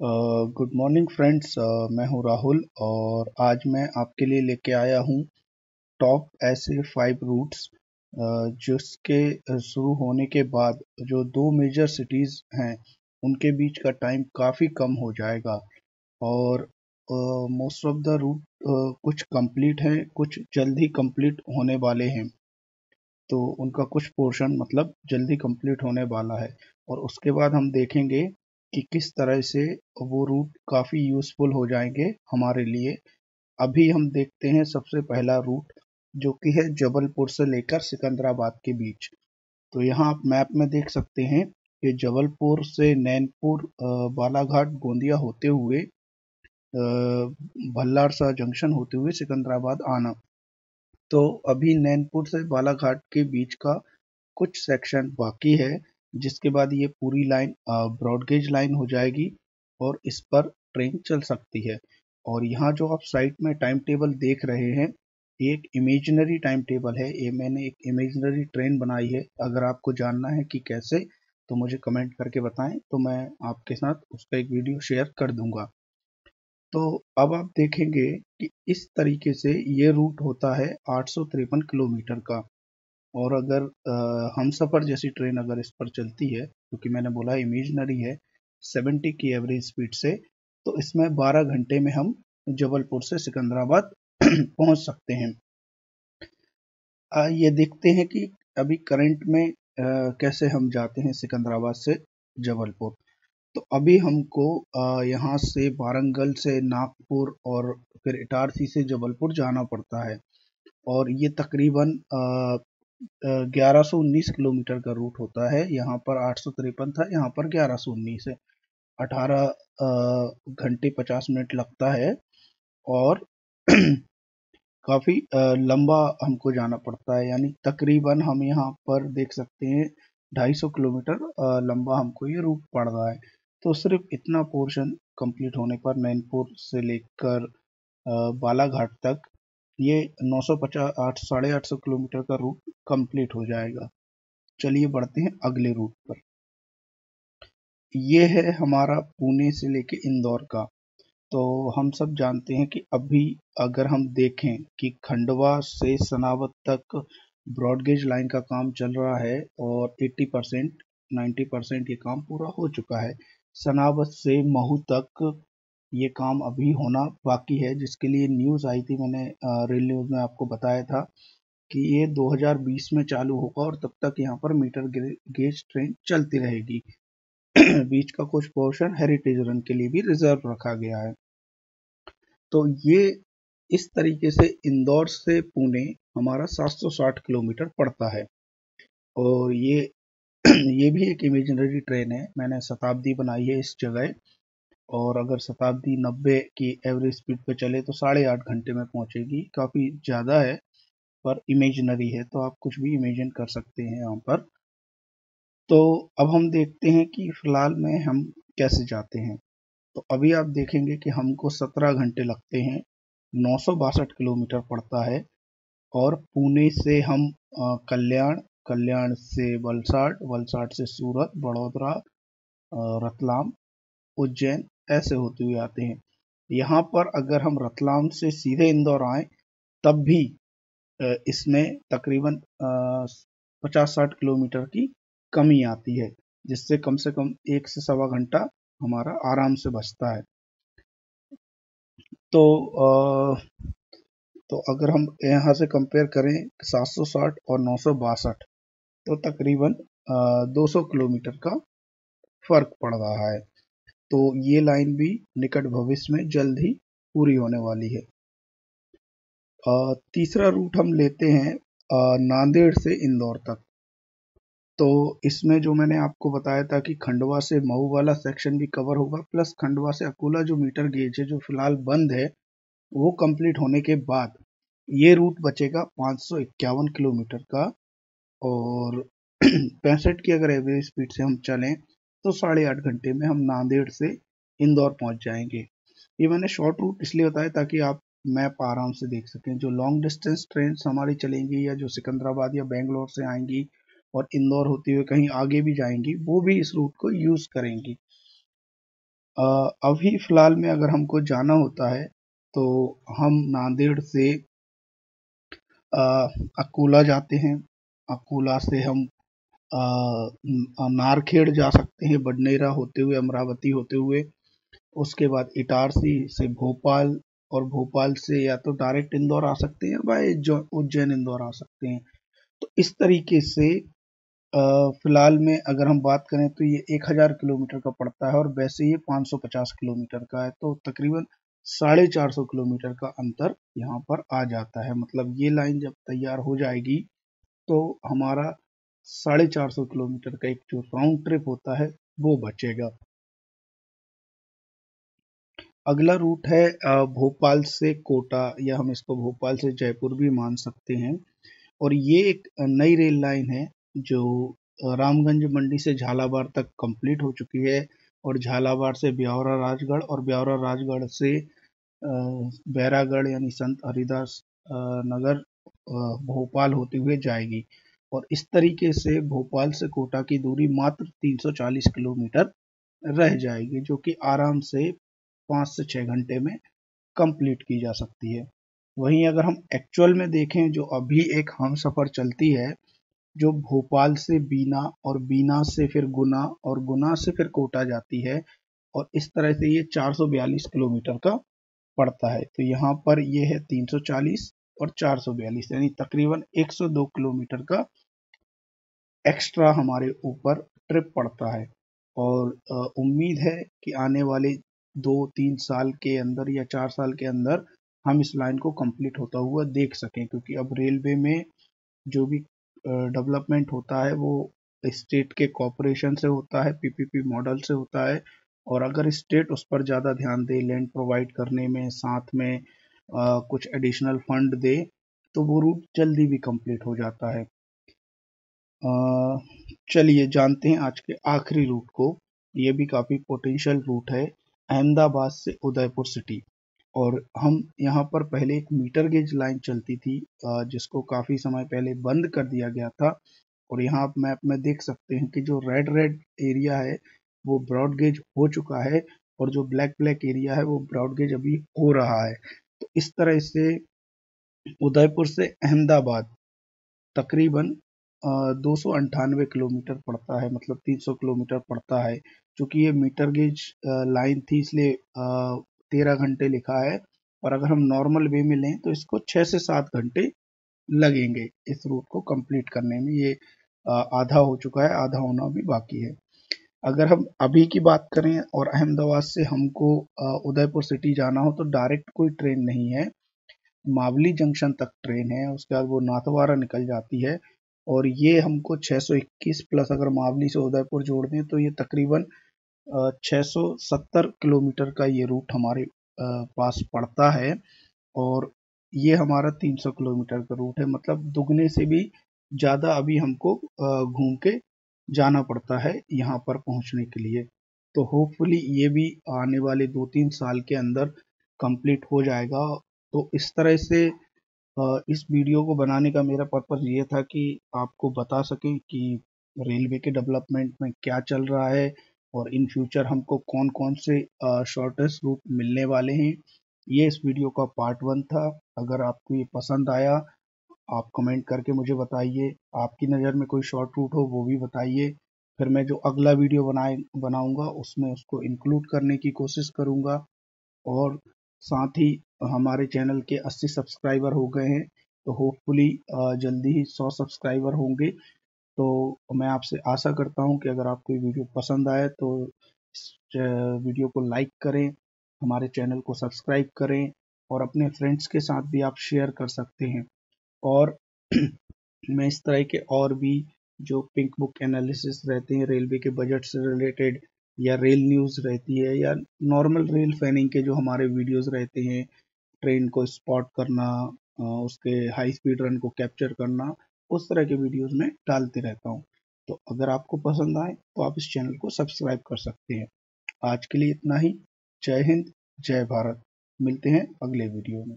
Good morning friends मैं हूँ राहुल और आज मैं आपके लिए लेके आया हूँ टॉप ऐसे फाइव रूट्स जिसके शुरू होने के बाद जो दो मेजर सिटीज़ हैं, उनके बीच का टाइम काफ़ी कम हो जाएगा। और मोस्ट ऑफ़ द रूट कुछ कंप्लीट हैं, कुछ जल्द ही कंप्लीट होने वाले हैं। तो उनका कुछ पोर्शन मतलब जल्दी कंप्लीट होने वाला है। और उसके बाद हम देखेंगे कि किस तरह से वो रूट काफ़ी यूज़फुल हो जाएँगे हमारे लिए। अभी हम देखते हैं सबसे पहला रूट जो कि है जबलपुर से लेकर सिकंदराबाद के बीच। तो यहाँ आप मैप में देख सकते हैं कि जबलपुर से नैनपुर बालाघाट, गोंदिया होते हुए भल्लारसा जंक्शन होते हुए सिकंदराबाद आना। तो अभी नैनपुर से बालाघाट के बीच का कुछ सेक्शन बाकी है। जिसके बाद ये पूरी लाइन ब्रॉडगेज लाइन हो जाएगी और इस पर ट्रेन चल सकती है। और यहाँ जो आप साइट में टाइम टेबल देख रहे हैं एक इमेजनरी टाइम टेबल है। ये मैंने एक इमेजनरी ट्रेन बनाई है। अगर आपको जानना है कि कैसे तो मुझे कमेंट करके बताएँ तो मैं आपके साथ उसका एक वीडियो शेयर कर दूँगा। तो अब आप देखेंगे कि इस तरीके से ये रूट होता है आठ सौ तिरपन किलोमीटर का। और अगर हम सफ़र जैसी ट्रेन अगर इस पर चलती है क्योंकि मैंने बोला इमेजनरी है 70 की एवरेज स्पीड से तो इसमें 12 घंटे में हम जबलपुर से सिकंदराबाद पहुँच सकते हैं। ये देखते हैं कि अभी करंट में आ, कैसे हम जाते हैं सिकंदराबाद से जबलपुर। तो अभी हमको यहाँ से वारंगल से नागपुर और फिर इटारसी से जबलपुर जाना पड़ता है। और ये तकरीबन 1119 किलोमीटर का रूट होता है। यहाँ पर आठ सौ तिरपन था, यहाँ पर 1119 है। 18 घंटे 50 मिनट लगता है और काफ़ी लंबा हमको जाना पड़ता है। यानी तकरीबन हम यहाँ पर देख सकते हैं 250 किलोमीटर लंबा हमको ये रूट पड़ रहा है। तो सिर्फ़ इतना पोर्शन कंप्लीट होने पर नैनपुर से लेकर बालाघाट तक ये नौ सौ पचास, आठ, साढ़े आठ सौ किलोमीटर का रूट कंप्लीट हो जाएगा। चलिए बढ़ते हैं अगले रूट पर। ये है हमारा पुणे से लेके इंदौर का। तो हम सब जानते हैं कि अभी अगर हम देखें कि खंडवा से सनावत तक ब्रॉडगेज लाइन का काम चल रहा है और 80 परसेंट नाइन्टी परसेंट ये काम पूरा हो चुका है। सनावत से महू तक ये काम अभी होना बाकी है, जिसके लिए न्यूज़ आई थी मैंने रेल न्यूज़ में आपको बताया था कि ये 2020 में चालू होगा और तब तक यहाँ पर मीटर गेज ट्रेन चलती रहेगी। बीच का कुछ पोर्शन हेरिटेज रन के लिए भी रिज़र्व रखा गया है। तो ये इस तरीके से इंदौर से पुणे हमारा 760 किलोमीटर पड़ता है। और ये ये भी एक इमेजनरी ट्रेन है। मैंने शताब्दी बनाई है इस जगह। और अगर शताब्दी नब्बे की एवरेज स्पीड पे चले तो साढ़े आठ घंटे में पहुंचेगी। काफ़ी ज़्यादा है, पर इमेजनरी है तो आप कुछ भी इमेजिन कर सकते हैं यहाँ पर। तो अब हम देखते हैं कि फ़िलहाल में हम कैसे जाते हैं। तो अभी आप देखेंगे कि हमको सत्रह घंटे लगते हैं, नौ सौ बासठ किलोमीटर पड़ता है और पुणे से हम कल्याण कल्याण से वलसाड वलसाड से सूरत, बड़ोदरा रतलाम, उज्जैन ऐसे होते हुए आते हैं। यहाँ पर अगर हम रतलाम से सीधे इंदौर आए तब भी इसमें तकरीबन पचास साठ किलोमीटर की कमी आती है जिससे कम से कम एक से सवा घंटा हमारा आराम से बचता है। तो आ, तो अगर हम यहाँ से कंपेयर करें 760 और नौ सौ बासठ तो तकरीबन 200 किलोमीटर का फ़र्क पड़ रहा है। तो ये लाइन भी निकट भविष्य में जल्द ही पूरी होने वाली है। तीसरा रूट हम लेते हैं नांदेड़ से इंदौर तक। तो इसमें जो मैंने आपको बताया था कि खंडवा से मऊ वाला सेक्शन भी कवर होगा प्लस खंडवा से अकोला जो मीटर गेज है, जो फ़िलहाल बंद है, वो कंप्लीट होने के बाद ये रूट बचेगा पाँच किलोमीटर का। और पैंसठ की अगर एवरेज स्पीड से हम चलें तो साढ़े आठ घंटे में हम नांदेड़ से इंदौर पहुँच जाएँगे। ये मैंने शॉर्ट रूट इसलिए बताया ताकि आप मैप आराम से देख सकें। जो लॉन्ग डिस्टेंस ट्रेन हमारी चलेंगी या जो सिकंदराबाद या बेंगलोर से आएँगी और इंदौर होती हुए कहीं आगे भी जाएँगी, वो भी इस रूट को यूज़ करेंगी। अभी फ़िलहाल में अगर हमको जाना होता है तो हम नांदेड़ से अकोला जाते हैं। अकोला से हम नारखेड़ जा सकते हैं, बडनेरा होते हुए, अमरावती होते हुए। उसके बाद इटारसी से भोपाल और भोपाल से या तो डायरेक्ट इंदौर आ सकते हैं बाय उज्जैन इंदौर आ सकते हैं। तो इस तरीके से फ़िलहाल में अगर हम बात करें तो ये 1000 किलोमीटर का पड़ता है और वैसे ये 550 किलोमीटर का है तो तकरीबन साढ़े चार सौ किलोमीटर का अंतर यहाँ पर आ जाता है। मतलब ये लाइन जब तैयार हो जाएगी तो हमारा साढ़े चार सौ किलोमीटर का एक जो राउंड ट्रिप होता है, वो बचेगा। अगला रूट है भोपाल से कोटा, या हम इसको भोपाल से जयपुर भी मान सकते हैं। और ये एक नई रेल लाइन है, जो रामगंज मंडी से झालावाड़ तक कंप्लीट हो चुकी है, और झालावाड़ से ब्यावरा राजगढ़ और ब्यावरा राजगढ़ से बैरागढ़ यानी संत हरिदास नगर भोपाल होते हुए जाएगी। और इस तरीके से भोपाल से कोटा की दूरी मात्र 340 किलोमीटर रह जाएगी, जो कि आराम से पाँच से छः घंटे में कंप्लीट की जा सकती है। वहीं अगर हम एक्चुअल में देखें, जो अभी एक हम सफ़र चलती है, जो भोपाल से बीना और बीना से फिर गुना और गुना से फिर कोटा जाती है, और इस तरह से ये 442 किलोमीटर का पड़ता है तो यहाँ पर ये है 340 और 442 यानी तकरीबन 102 किलोमीटर का एक्स्ट्रा हमारे ऊपर ट्रिप पड़ता है। और उम्मीद है कि आने वाले दो तीन साल के अंदर या चार साल के अंदर हम इस लाइन को कंप्लीट होता हुआ देख सकें। क्योंकि अब रेलवे में जो भी डेवलपमेंट होता है वो स्टेट के कॉपरेशन से होता है पीपीपी मॉडल से होता है। और अगर स्टेट उस पर ज़्यादा ध्यान दे लैंड प्रोवाइड करने में साथ में आ, कुछ एडिशनल फंड दे तो वो रूट जल्दी भी कंप्लीट हो जाता है। चलिए जानते हैं आज के आखिरी रूट को। ये भी काफ़ी पोटेंशियल रूट है, अहमदाबाद से उदयपुर सिटी और हम यहाँ पर पहले एक मीटर गेज लाइन चलती थी जिसको काफ़ी समय पहले बंद कर दिया गया था। और यहाँ आप मैप में देख सकते हैं कि जो रेड रेड एरिया है, वो ब्रॉड गेज हो चुका है और जो ब्लैक ब्लैक एरिया है, वो ब्रॉड गेज अभी हो रहा है। तो इस तरह से उदयपुर से अहमदाबाद तकरीबन दो सौ अंठानवे किलोमीटर पड़ता है मतलब 300 किलोमीटर पड़ता है, चूँकि ये मीटर गेज लाइन थी, इसलिए तेरह घंटे लिखा है, और अगर हम नॉर्मल वे में लें तो इसको छः से सात घंटे लगेंगे इस रूट को कंप्लीट करने में, ये आधा हो चुका है, आधा होना भी बाकी है। अगर हम अभी की बात करें और अहमदाबाद से हमको उदयपुर सिटी जाना हो तो डायरेक्ट कोई ट्रेन नहीं है, मावली जंक्शन तक ट्रेन है, उसके बाद वो नाथवारा निकल जाती है और ये हमको 621 प्लस अगर मावली से उदयपुर जोड़ दें तो ये तकरीबन 670 किलोमीटर का ये रूट हमारे पास पड़ता है और ये हमारा 300 किलोमीटर का रूट है। मतलब दुगने से भी ज़्यादा अभी हमको घूम के जाना पड़ता है यहाँ पर पहुँचने के लिए। तो होपफुली ये भी आने वाले दो तीन साल के अंदर कंप्लीट हो जाएगा। तो इस तरह से इस वीडियो को बनाने का मेरा पर्पज़ ये था कि आपको बता सकें कि रेलवे के डेवलपमेंट में क्या चल रहा है और इन फ्यूचर हमको कौन कौन से शॉर्टेस्ट रूट मिलने वाले हैं। ये इस वीडियो का पार्ट वन था। अगर आपको ये पसंद आया, आप कमेंट करके मुझे बताइए। आपकी नज़र में कोई शॉर्ट रूट हो, वो भी बताइए। फिर मैं जो अगला वीडियो बनाए, बनाऊँगा, उसमें उसको इंक्लूड करने की कोशिश करूँगा। और साथ ही हमारे चैनल के 80 सब्सक्राइबर हो गए हैं तो होपफुली जल्दी ही 100 सब्सक्राइबर होंगे। तो मैं आपसे आशा करता हूँ कि अगर आपको ये वीडियो पसंद आए तो इस वीडियो को लाइक करें, हमारे चैनल को सब्सक्राइब करें और अपने फ्रेंड्स के साथ भी आप शेयर कर सकते हैं। और मैं इस तरह के और भी जो पिंक बुक एनालिसिस रहते हैं रेलवे के बजट से रिलेटेड या रेल न्यूज़ रहती है या नॉर्मल रेल फैनिंग के जो हमारे वीडियोस रहते हैं ट्रेन को स्पॉट करना उसके हाई स्पीड रन को कैप्चर करना, उस तरह के वीडियोस में डालते रहता हूँ। तो अगर आपको पसंद आए तो आप इस चैनल को सब्सक्राइब कर सकते हैं। आज के लिए इतना ही। जय हिंद, जय भारत। मिलते हैं अगले वीडियो में।